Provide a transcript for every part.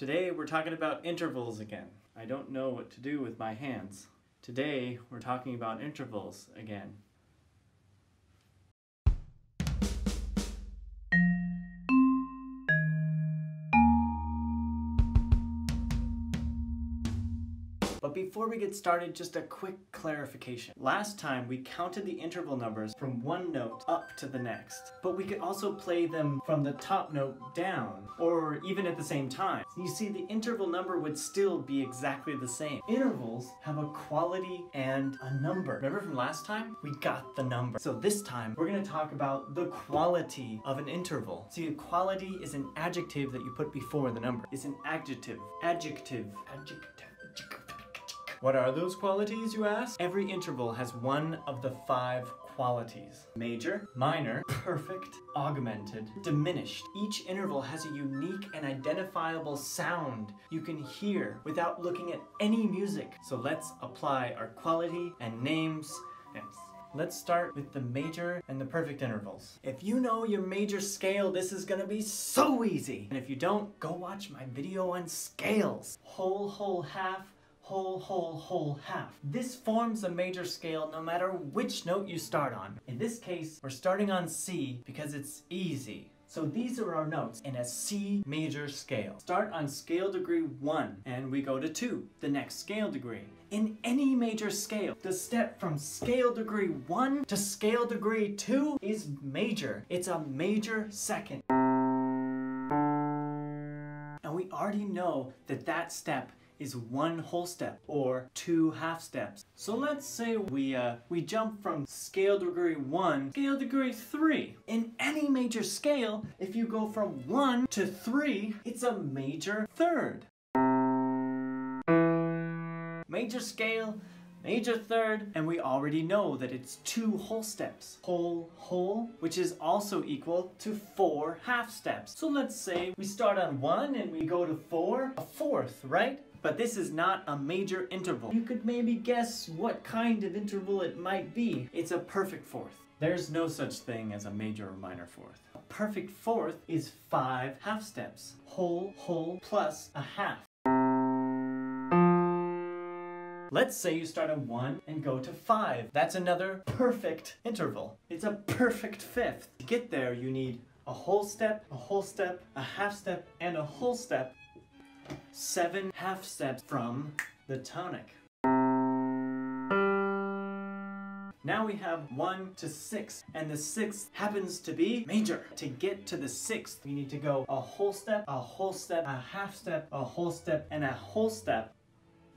Today we're talking about intervals again. I don't know what to do with my hands. Today we're talking about intervals again. But before we get started, just a quick clarification. Last time we counted the interval numbers from one note up to the next, but we could also play them from the top note down, or even at the same time. You see, the interval number would still be exactly the same. Intervals have a quality and a number. Remember from last time? We got the number. So this time, we're gonna talk about the quality of an interval. See, quality is an adjective that you put before the number. It's an adjective. Adjective. Adjective. What are those qualities, you ask? Every interval has one of the five qualities. Major, minor, perfect, augmented, diminished. Each interval has a unique and identifiable sound you can hear without looking at any music. So let's apply our quality and names Let's start with the major and the perfect intervals. If you know your major scale, this is gonna be so easy. And if you don't, go watch my video on scales. Whole, whole, half, whole, whole, whole, half. This forms a major scale no matter which note you start on. In this case, we're starting on C because it's easy. So these are our notes in a C major scale. Start on scale degree 1 and we go to 2, the next scale degree. In any major scale, the step from scale degree 1 to scale degree 2 is major. It's a major second. And we already know that that step is one whole step or two half steps. So let's say we uh, we jump from scale degree 1 scale degree 3. In any major scale, if you go from 1 to 3, it's a major third. Major scale, major third, and we already know that it's two whole steps. Whole, whole, which is also equal to four half steps. So let's say we start on one and we go to four, a fourth, right? But this is not a major interval. You could maybe guess what kind of interval it might be. It's a perfect fourth. There's no such thing as a major or minor fourth. A perfect fourth is five half steps. Whole, whole, plus a half. Let's say you start at 1 and go to 5. That's another perfect interval. It's a perfect fifth. To get there, you need a whole step, a whole step, a half step, and a whole step. Seven half steps from the tonic. Now we have 1 to 6, and the 6th happens to be major. To get to the 6th, we need to go a whole step, a whole step, a half step, a whole step, and a whole step.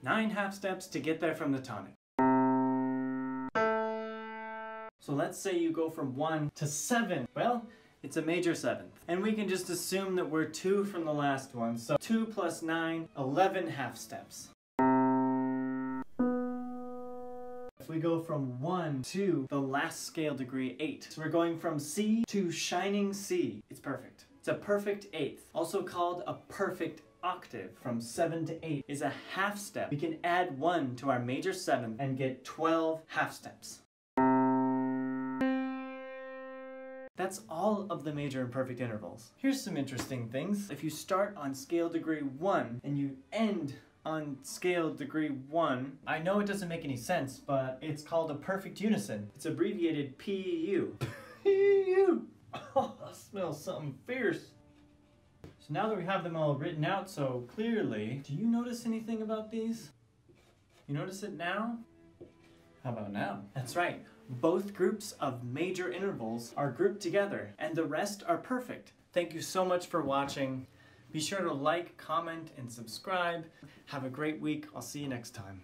Nine half steps to get there from the tonic. So let's say you go from 1 to 7. Well, it's a major seventh. And we can just assume that we're 2 from the last one. So 2 plus 9, 11 half steps. If we go from 1 to the last scale degree, 8. So we're going from C to shining C. It's perfect. It's a perfect eighth, also called a perfect octave from 7 to 8 is a half step. We can add 1 to our major 7th and get 12 half steps. That's all of the major and perfect intervals. Here's some interesting things. If you start on scale degree 1 and you end on scale degree 1, I know it doesn't make any sense, but it's called a perfect unison. It's abbreviated PU. PU! Oh, smells something fierce. So now that we have them all written out so clearly, do you notice anything about these? You notice it now? How about now? That's right. Both groups of major intervals are grouped together and the rest are perfect. Thank you so much for watching. Be sure to like, comment, and subscribe. Have a great week. I'll see you next time.